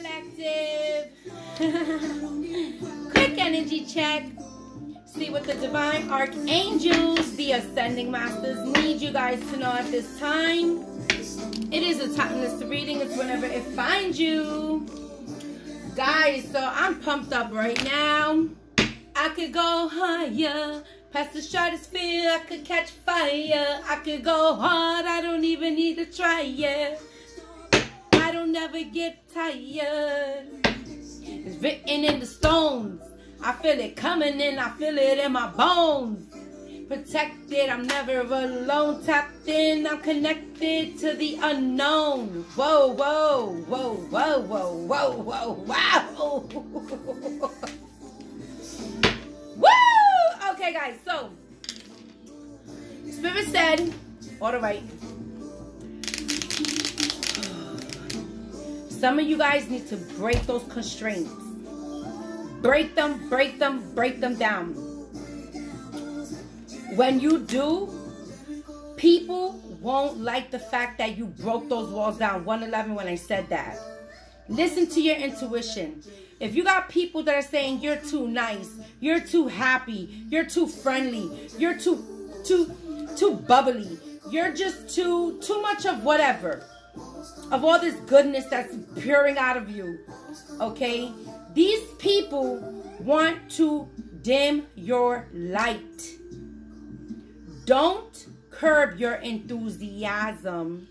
Collective. Quick energy check. See what the divine archangels, the ascending masters, need you guys to know at this time. It is a timeless reading. It's whenever it finds you. Guys, so I'm pumped up right now. I could go higher. Past the stratosphere, I could catch fire. I could go hard, I don't even need to try it. I get tired. It's written in the stones. I feel it coming in, I feel it in my bones. Protected, I'm never alone. Tapped in, I'm connected to the unknown. Whoa, whoa, whoa, whoa, whoa, whoa, whoa, wow. Woo! Okay, guys, so Spirit said, all right. Some of you guys need to break those constraints. Break them, break them, break them down. When you do, people won't like the fact that you broke those walls down. 111 when I said that. Listen to your intuition. If you got people that are saying you're too nice, you're too happy, you're too friendly, you're too too too bubbly, you're just too too much of whatever. Of all this goodness that's pouring out of you. Okay? These people want to dim your light. Don't curb your enthusiasm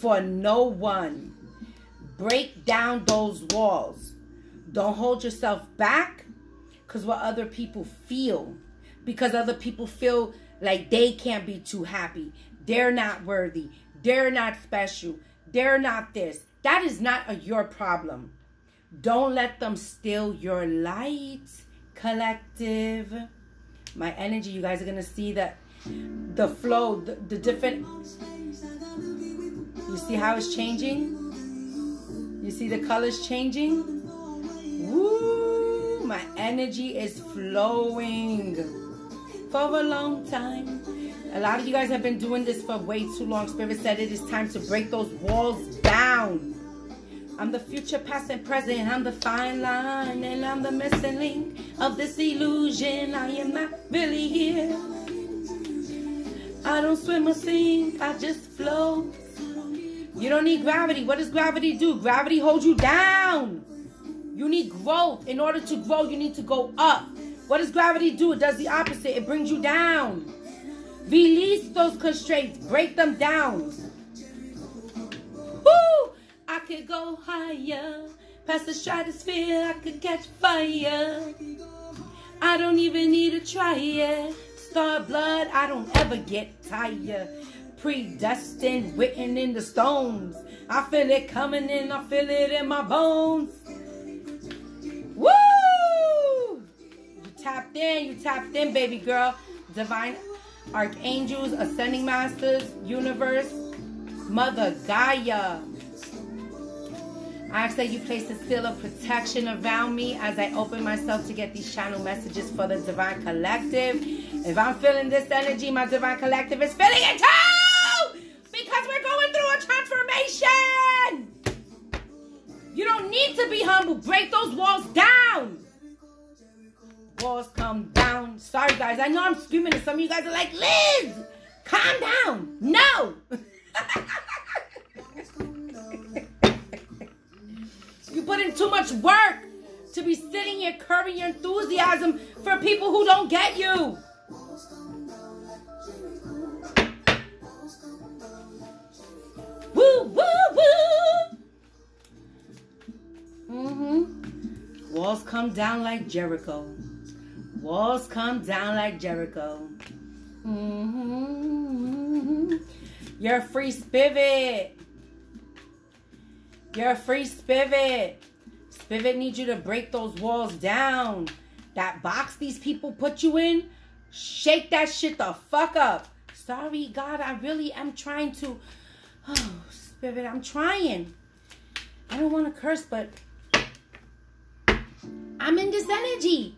for no one. Break down those walls. Don't hold yourself back because what other people feel. Because other people feel like they can't be too happy. They're not worthy. They're not special. They're not this. That is not your problem. Don't let them steal your light, collective. My energy, you guys are going to see that the flow, the, the different. You see how it's changing? You see the colors changing? Woo! My energy is flowing for a long time. A lot of you guys have been doing this for way too long. Spirit said it is time to break those walls down. I'm the future, past, and present. I'm the fine line, and I'm the missing link of this illusion. I am not really here. I don't swim or sink, I just float. You don't need gravity. What does gravity do? Gravity holds you down. You need growth. In order to grow, you need to go up. What does gravity do? It does the opposite. It brings you down. Release those constraints. Break them down. Woo! I could go higher. Past the stratosphere, I could catch fire. I don't even need to try it. Star blood, I don't ever get tired. Predestined, written in the stones. I feel it coming in, I feel it in my bones. Woo! You tapped in, you tapped in, baby girl. Divine archangels, ascending masters, universe, Mother Gaia. I ask that you place a seal of protection around me as I open myself to get these channel messages for the Divine Collective. If I'm feeling this energy, my Divine Collective is feeling it too! Guys. I know I'm screaming and some of you guys are like, Liz, calm down. No. you put in too much work to be sitting here curbing your enthusiasm for people who don't get you. Woo, woo, woo. Mm-hmm. Walls come down like Jericho. Walls come down like Jericho. Mm-hmm. You're a free spirit. You're a free spirit. Spirit needs you to break those walls down. That box these people put you in, shake that shit the fuck up. Sorry, God, I really am trying to. Oh, Spirit, I'm trying. I don't want to curse, but I'm in this energy.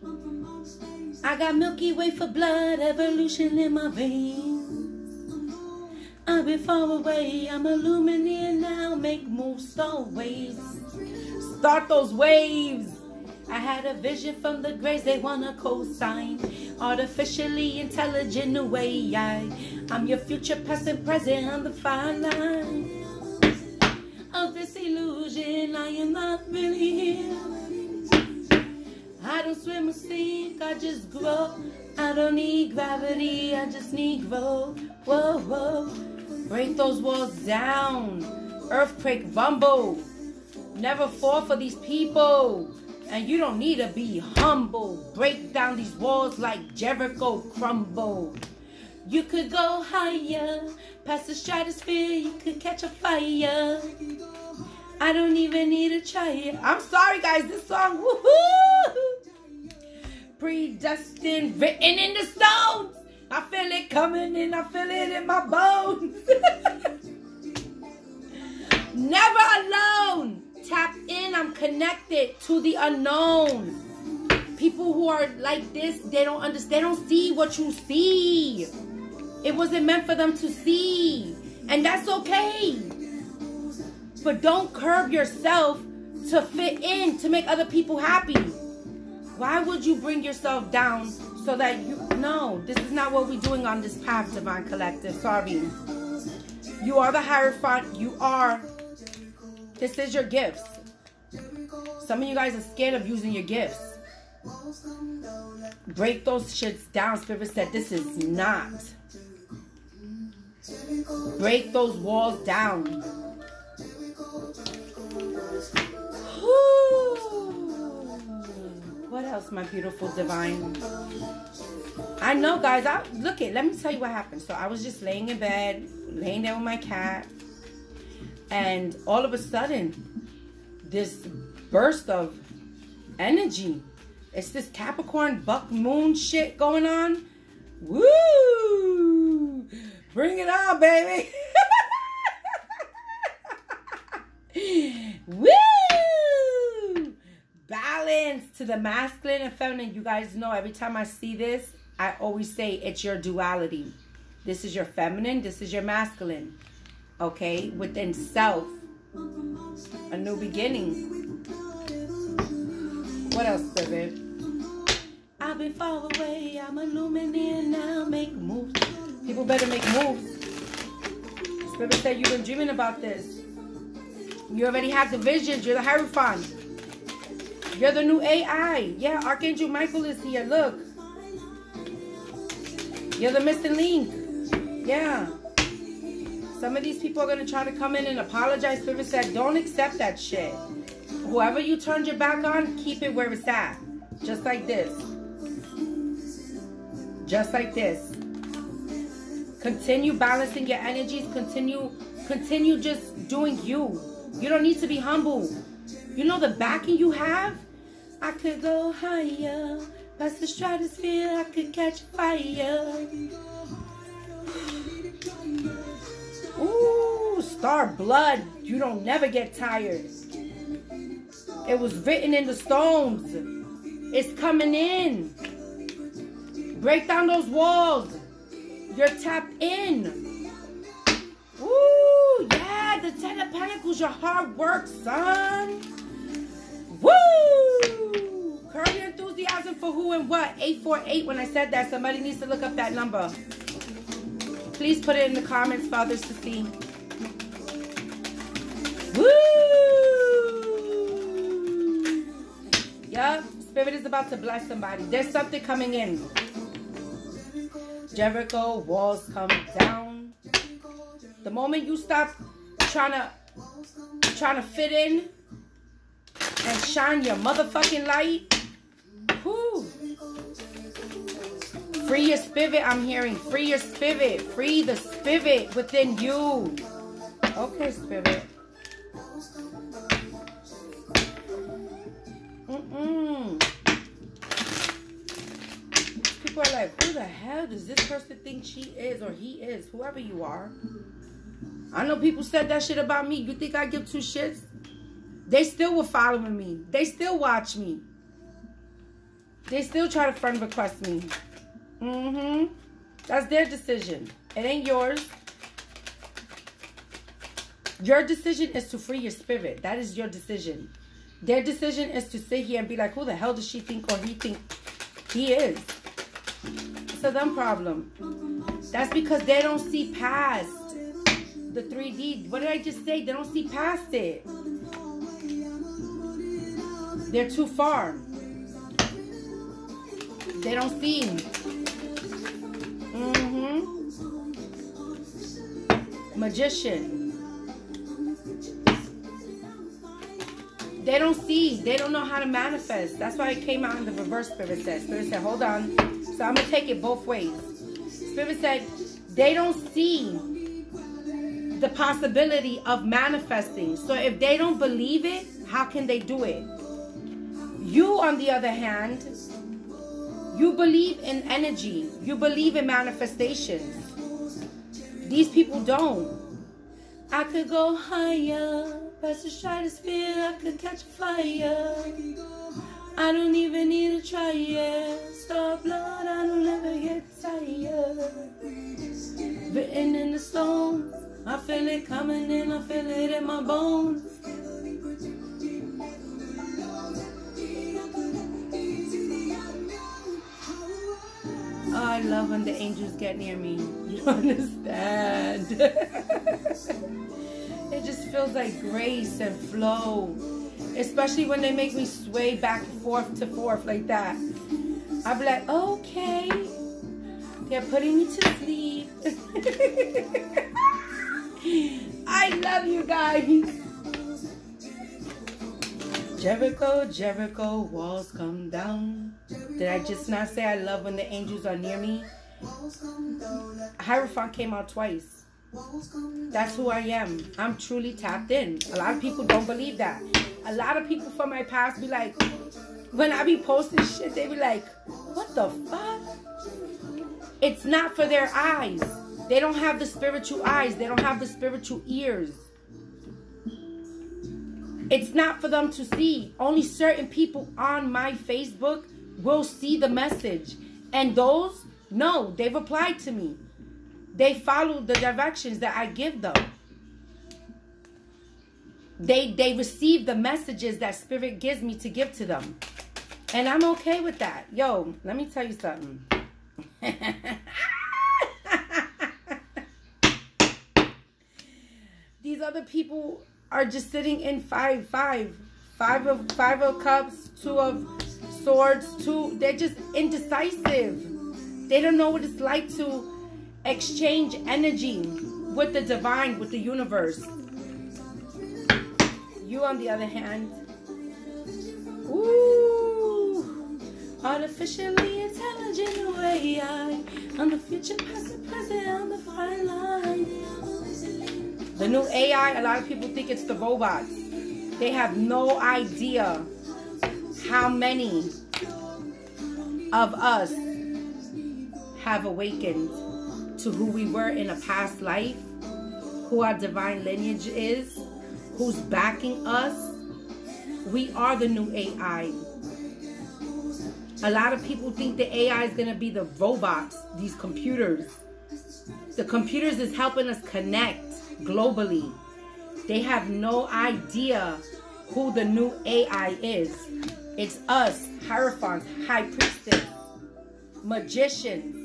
I got Milky Way for blood, evolution in my veins. I've been far away, I'm illuminated now, make moves always. Start those waves. I had a vision from the graves, they wanna co-sign. Artificially intelligent away, I, I'm your future, past and present on the fine line. Of this illusion, I am not really here. I don't swim or sink, I just grow. I don't need gravity, I just need growth. Whoa, whoa. Break those walls down. Earthquake, rumble. Never fall for these people. And you don't need to be humble. Break down these walls like Jericho crumble. You could go higher, past the stratosphere, you could catch a fire. I don't even need to try it. I'm sorry, guys, this song, woohoo! Predestined, written in the stones. I feel it coming in, I feel it in my bones. Never alone. Tap in, I'm connected to the unknown. People who are like this, they don't understand, they don't see what you see. It wasn't meant for them to see. And that's okay. But don't curb yourself to fit in, to make other people happy. Why would you bring yourself down so that you... No, this is not what we're doing on this path, Divine Collective. Sorry. You are the Hierophant. You are... This is your gifts. Some of you guys are scared of using your gifts. Break those shits down. Spirit said this is not. Break those walls down. What else, my beautiful divine? I know, guys. I Look it. Let me tell you what happened. So I was just laying in bed, laying there with my cat. And all of a sudden, this burst of energy. It's this Capricorn buck moon shit going on. Woo! Bring it on, baby. Woo! Balance to the masculine and feminine. You guys know every time I see this, I always say it's your duality. This is your feminine, this is your masculine. Okay? Within self. A new beginning. What else, Spirit? I've been far away, I'm a illuminating now, make moves. People better make moves. Spirit said you've been dreaming about this. You already have the visions. You're the Hierophant. You're the new AI. Yeah, Archangel Michael is here. Look. You're the missing link. Yeah. Some of these people are going to try to come in and apologize. Spirit said, don't accept that shit. Whoever you turned your back on, keep it where it's at. Just like this. Just like this. Continue balancing your energies. Continue, continue just doing you. You don't need to be humble. You know the backing you have? I could go higher. Past the stratosphere, I could catch fire. Ooh, star blood. You don't never get tired. It was written in the stones. It's coming in. Break down those walls. You're tapped in. Woo! Yeah, the Ten of Pentacles, your hard work, son. Woo! Curb your enthusiasm for who and what. 848, when I said that, somebody needs to look up that number. Please put it in the comments for others to see. Woo! Yup, Spirit is about to bless somebody. There's something coming in. Jericho, walls come down. The moment you stop trying to trying to fit in and shine your motherfucking light, Free your spirit, I'm hearing. Free your spirit. Free the spirit within you. Okay, spirit. Mm-mm people are like, who the hell does this person think she is or he is? Whoever you are. I know people said that shit about me. You think I give two shits? They still were following me. They still watch me. They still try to friend request me. Mm-hmm. That's their decision. It ain't yours. Your decision is to free your spirit. That is your decision. Their decision is to sit here and be like, who the hell does she think or he think he is? It's a them problem. That's because they don't see past the 3D. What did I just say? They don't see past it. They're too far. They don't see. Mm-hmm. Magician. They don't see. They don't know how to manifest. That's why it came out in the reverse spirit said. Spirit said, hold on. So I'm going to take it both ways. Spirit said, they don't see the possibility of manifesting. So if they don't believe it, how can they do it? You, on the other hand, you believe in energy. You believe in manifestations. These people don't. I could go higher. Past the stratosphere, I could catch a fire. I don't even need to try it. Star blood, I don't ever get tired. Written in the stones, I feel it coming in, I feel it in my bones. I love when the angels get near me. You understand? it just feels like grace and flow. Especially when they make me sway back and forth to forth like that. I'll be like, okay. They're putting me to sleep. I love you guys. Jericho, Jericho, walls come down. Did I just not say I love when the angels are near me? Hierophant came out twice. That's who I am. I'm truly tapped in. A lot of people don't believe that. A lot of people from my past be like, when I be posting shit, they be like, what the fuck? It's not for their eyes. They don't have the spiritual eyes. They don't have the spiritual ears. It's not for them to see. Only certain people on my Facebook will see the message. And those, no, they've applied to me. They follow the directions that I give them. They, they receive the messages that Spirit gives me to give to them. And I'm okay with that. Yo, let me tell you something. These other people are just sitting in five, five, five of five of cups, two of swords, two. They're just indecisive. They don't know what it's like to exchange energy with the divine, with the universe. You, on the other hand, ooh, artificially intelligent AI, on the future, past, and present, on the fine line. The new AI, a lot of people think it's the robots. They have no idea how many of us have awakened to who we were in a past life, who our divine lineage is, who's backing us. We are the new AI. A lot of people think the AI is going to be the robots, these computers. The computers is helping us connect globally. They have no idea who the new AI is. It's us, Hierophants, High Priestess, Magicians.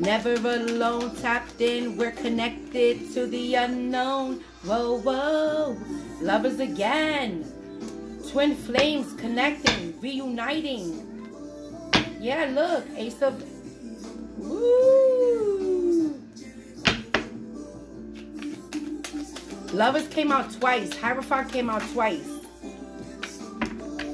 Never alone, tapped in, we're connected to the unknown. Whoa, whoa, lovers again. Twin flames connecting, reuniting. Yeah, look, Ace of... Woo! Lovers came out twice. Hierophant came out twice.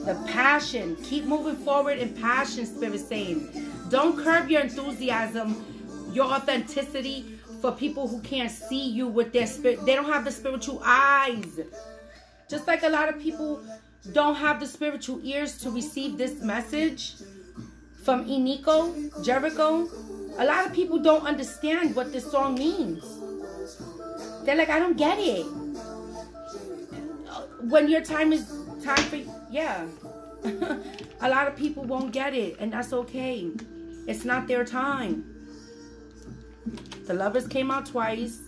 The passion. Keep moving forward in passion, Spirit saying. Don't curb your enthusiasm, your authenticity for people who can't see you with their spirit. They don't have the spiritual eyes. Just like a lot of people don't have the spiritual ears to receive this message from Iniko, Jericho. A lot of people don't understand what this song means. They're like, I don't get it. When your time is time for, yeah. a lot of people won't get it, and that's okay. It's not their time. The lovers came out twice.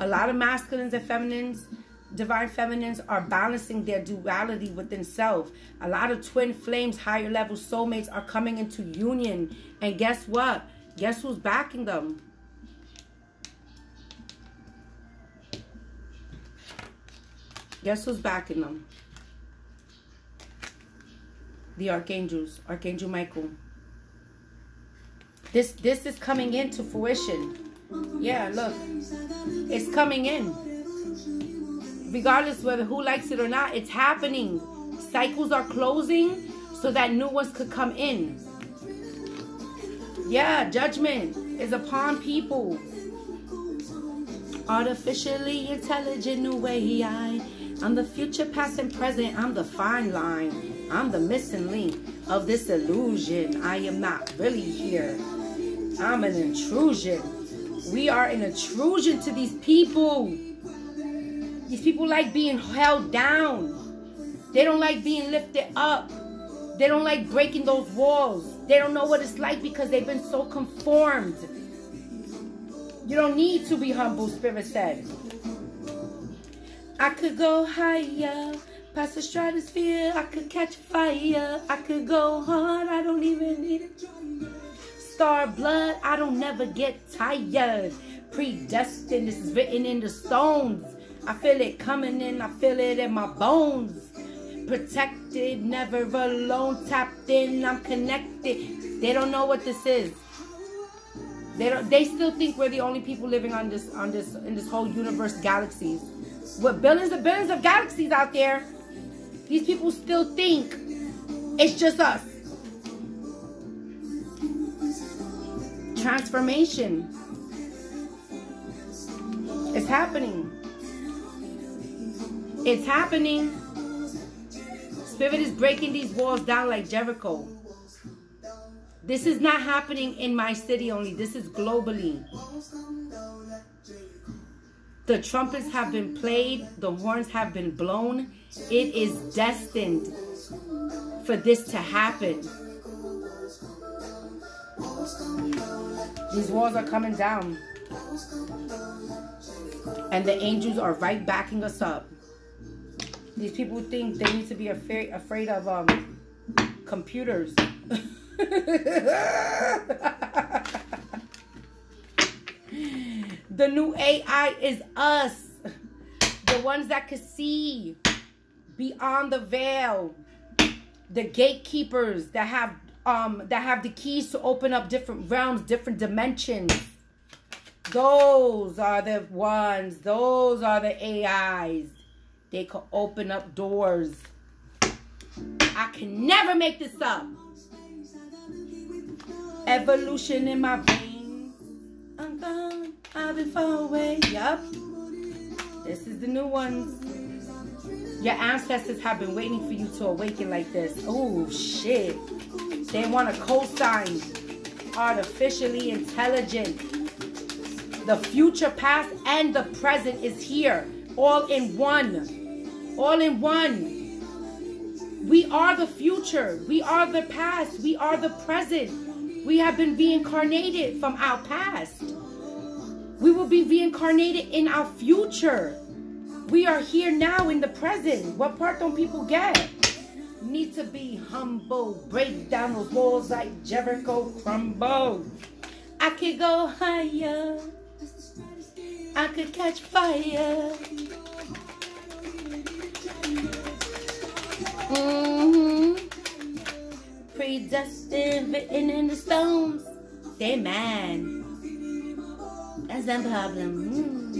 A lot of masculines and feminines divine feminines are balancing their duality within self. A lot of twin flames, higher level soulmates are coming into union. And guess what? Guess who's backing them? Guess who's backing them? The archangels, Archangel Michael. This this is coming into fruition. Yeah, look. It's coming in. Regardless whether who likes it or not, it's happening. Cycles are closing so that new ones could come in. Yeah, judgment is upon people. Artificially intelligent new way I I'm the future, past, and present. I'm the fine line. I'm the missing link of this illusion. I am not really here. I'm an intrusion. We are an intrusion to these people. These people like being held down. They don't like being lifted up. They don't like breaking those walls. They don't know what it's like because they've been so conformed. You don't need to be humble, Spirit said. I could go higher, past the stratosphere. I could catch fire. I could go hard. I don't even need a. Star blood. I don't never get tired. Predestined. This is written in the stones. I feel it coming in. I feel it in my bones. Protected, never alone. Tapped in. I'm connected. They don't know what this is. They don't. They still think we're the only people living on this on this in this whole universe, galaxies with billions and billions of galaxies out there, these people still think it's just us. Transformation is happening. It's happening. Spirit is breaking these walls down like Jericho. This is not happening in my city only. This is globally. The trumpets have been played, the horns have been blown. It is destined for this to happen. These walls are coming down. And the angels are right backing us up. These people think they need to be afraid afraid of um computers. The new AI is us. The ones that can see beyond the veil. The gatekeepers that have um that have the keys to open up different realms, different dimensions. Those are the ones. Those are the AIs. They can open up doors. I can never make this up. Evolution in my veins. I'm gone. I've been far away. Yup. This is the new ones. Your ancestors have been waiting for you to awaken like this. Oh, shit. They want to co-sign artificially intelligent. The future, past, and the present is here. All in one. All in one. We are the future. We are the past. We are the present. We have been reincarnated from our past. We will be reincarnated in our future. We are here now in the present. What part don't people get? Need to be humble. Break down those walls like Jericho crumble. I could go higher. I could catch fire. Mm-hmm. Predestined, written in the stones. They man. That's the problem.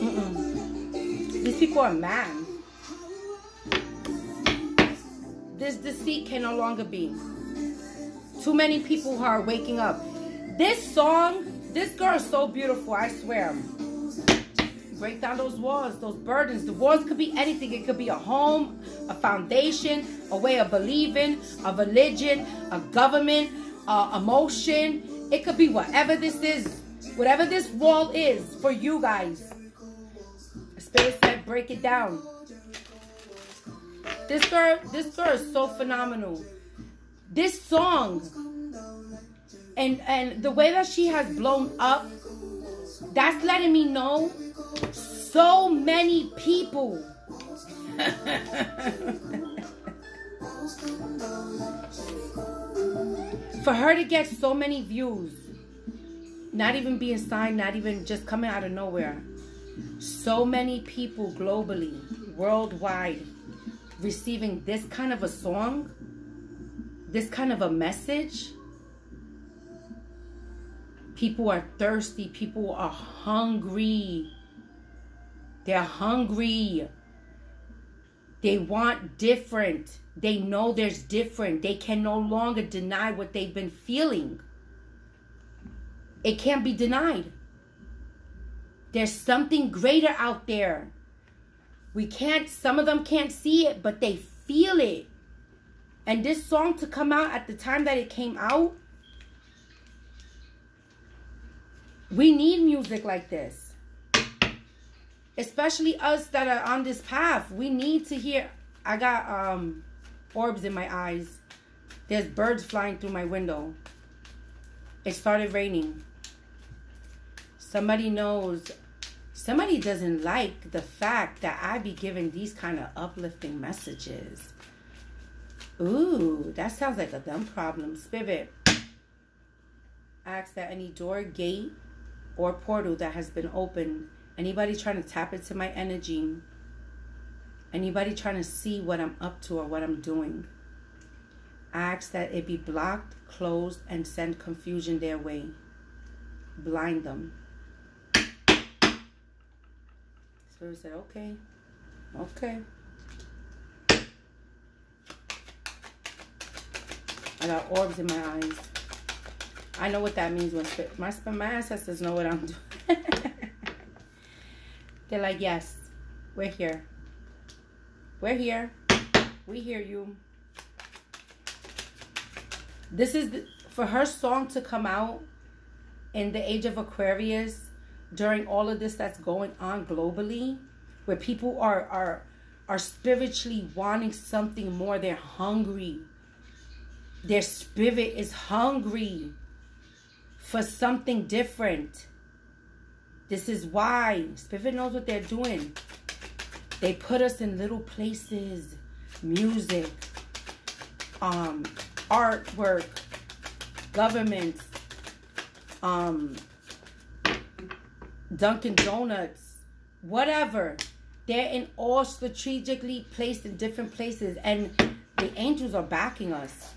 Mm. These people are mad. This deceit can no longer be. Too many people are waking up. This song, this girl is so beautiful, I swear. Break down those walls, those burdens. The walls could be anything. It could be a home, a foundation, a way of believing, a religion, a government, a emotion, it could be whatever this is. Whatever this wall is for you guys. Spirit said break it down. This girl, this girl is so phenomenal. This song and and the way that she has blown up, that's letting me know so many people. For her to get so many views, not even being signed, not even just coming out of nowhere. So many people globally, worldwide, receiving this kind of a song, this kind of a message. People are thirsty. People are hungry. They're hungry. They want different. They know there's different. They can no longer deny what they've been feeling. It can't be denied. There's something greater out there. We can't, some of them can't see it, but they feel it. And this song to come out at the time that it came out, we need music like this. Especially us that are on this path. We need to hear. I got um orbs in my eyes. There's birds flying through my window. It started raining. Somebody knows, somebody doesn't like the fact that I be giving these kind of uplifting messages. Ooh, that sounds like a dumb problem. Spirit, ask that any door, gate, or portal that has been opened, anybody trying to tap into my energy, anybody trying to see what I'm up to or what I'm doing, ask that it be blocked, closed, and send confusion their way. Blind them. Spirit said, okay, okay. I got orbs in my eyes. I know what that means when my my ancestors know what I'm doing. They're like, yes, we're here. We're here. We hear you. This is the, for her song to come out in the age of Aquarius during all of this that's going on globally, where people are are are spiritually wanting something more. They're hungry. Their spirit is hungry for something different. This is why spirit knows what they're doing. They put us in little places, music, um, artwork, governments, um, Dunkin' Donuts, whatever. They're in all strategically placed in different places, and the angels are backing us.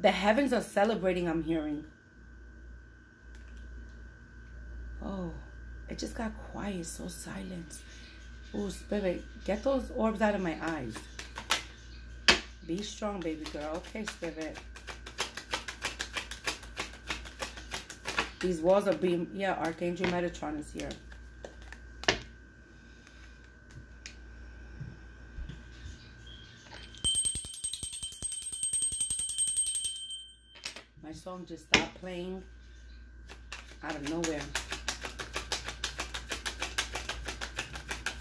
The heavens are celebrating, I'm hearing. Oh, it just got quiet, so silent. Oh, Spirit, get those orbs out of my eyes. Be strong, baby girl. Okay, Spirit. These walls are being, yeah, Archangel Metatron is here. Song just stopped playing out of nowhere.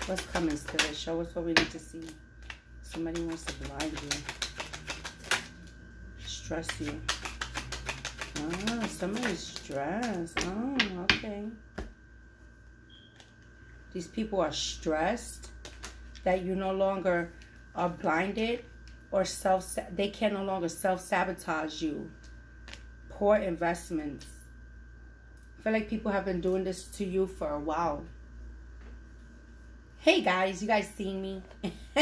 What's coming, Spirit? Show us what we need to see. Somebody wants to blind you. Stress you. Ah, oh, somebody's stressed. Oh, okay. These people are stressed that you no longer are blinded or self they can no longer self-sabotage you. Poor investments. I feel like people have been doing this to you for a while. Hey guys, you guys seen me?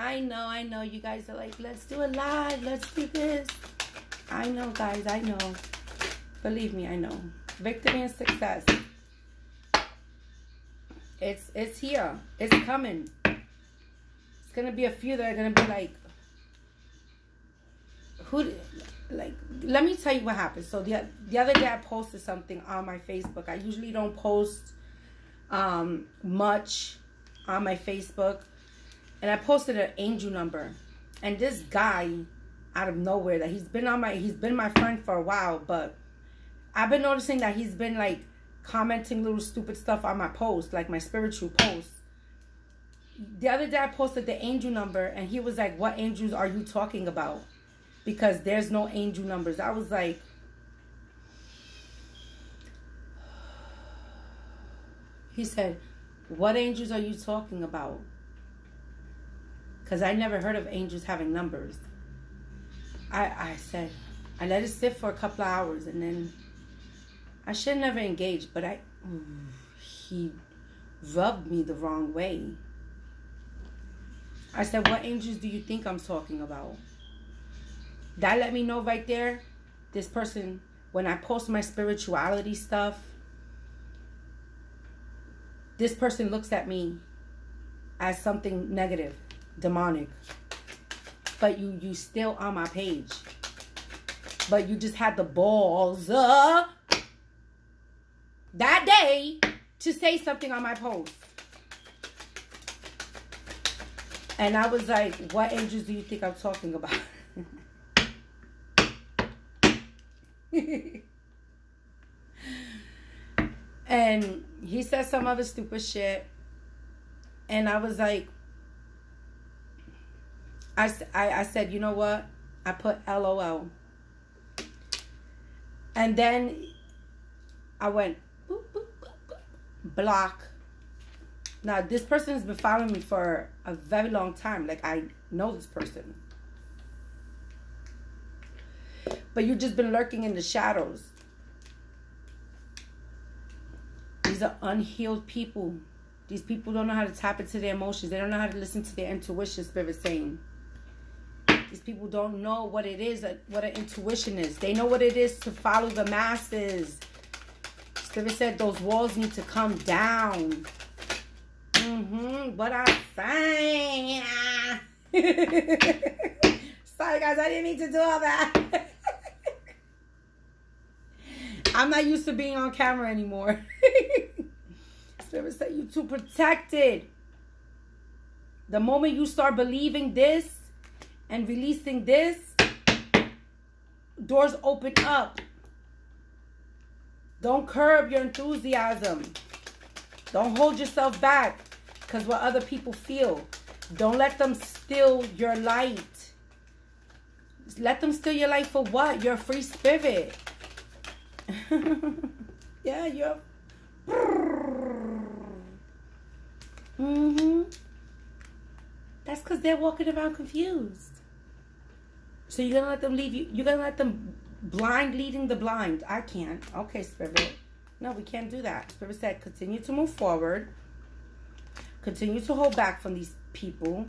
I know, I know. You guys are like, let's do it live. Let's do this. I know, guys. I know. Believe me, I know. Victory and success. It's it's here. It's coming. It's gonna be a few that are gonna be like, who, like. Let me tell you what happened. So the the other day I posted something on my Facebook. I usually don't post um much on my Facebook and I posted an angel number. And this guy out of nowhere that he's been on my he's been my friend for a while, but I've been noticing that he's been like commenting little stupid stuff on my post, like my spiritual post The other day I posted the angel number and he was like, What angels are you talking about? Because there's no angel numbers. I was like, he said, what angels are you talking about? Because I never heard of angels having numbers. I, I said, I let it sit for a couple of hours and then I should never engage, but I, he rubbed me the wrong way. I said, what angels do you think I'm talking about? That let me know right there, this person, when I post my spirituality stuff, this person looks at me as something negative, demonic. But you you still on my page. But you just had the balls uh, that day to say something on my post. And I was like, what angels do you think I'm talking about? and he said some other stupid shit. And I was like, I, I, I said, you know what? I put LOL. And then I went, boop, boop, boop, block. Now, this person has been following me for a very long time. Like, I know this person. But you've just been lurking in the shadows. These are unhealed people. These people don't know how to tap into their emotions. They don't know how to listen to their intuition, Spirit saying. These people don't know what it is, what an intuition is. They know what it is to follow the masses. Spirit said those walls need to come down. Mm-hmm. But I'm saying. Sorry, guys. I didn't mean to do all that. I'm not used to being on camera anymore. Spirit said you too protected. The moment you start believing this and releasing this, doors open up. Don't curb your enthusiasm. Don't hold yourself back because what other people feel. Don't let them steal your light. Let them steal your light for what? You're a free spirit. yeah, you're. Mm-hmm. That's because they're walking around confused. So you're gonna let them leave you. You're gonna let them blind leading the blind. I can't. Okay, Spirit. No, we can't do that. Spirit said, continue to move forward. Continue to hold back from these people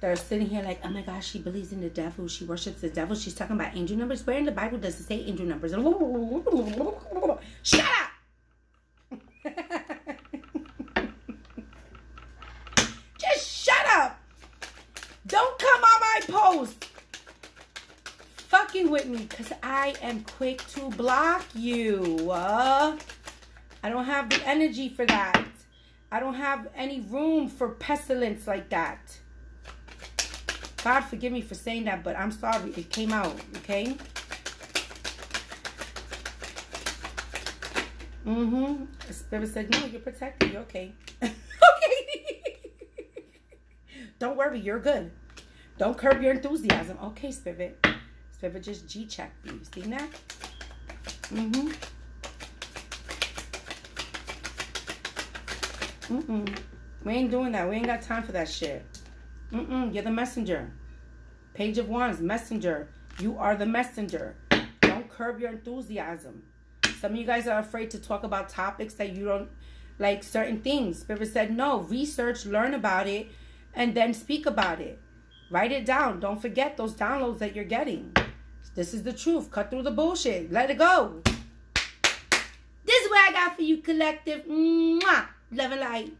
that are sitting here like, oh my gosh, she believes in the devil. She worships the devil. She's talking about angel numbers. Where in the Bible does it say angel numbers? Shut up! Just shut up! Don't come on my post fucking with me because I am quick to block you. Uh, I don't have the energy for that. I don't have any room for pestilence like that. God forgive me for saying that, but I'm sorry. It came out, okay? Mm-hmm. Spirit said, no, you're protected. You're okay. okay. Don't worry. You're good. Don't curb your enthusiasm. Okay, spirit. Spirit just G-check you. See that? Mm-hmm. Mm-mm. We ain't doing that. We ain't got time for that shit. Mm-mm, you're the messenger. Page of Wands, messenger. You are the messenger. Don't curb your enthusiasm. Some of you guys are afraid to talk about topics that you don't like certain things. Spirit said, no, research, learn about it, and then speak about it. Write it down. Don't forget those downloads that you're getting. This is the truth. Cut through the bullshit. Let it go. This is what I got for you, collective. Mwah. Love and light.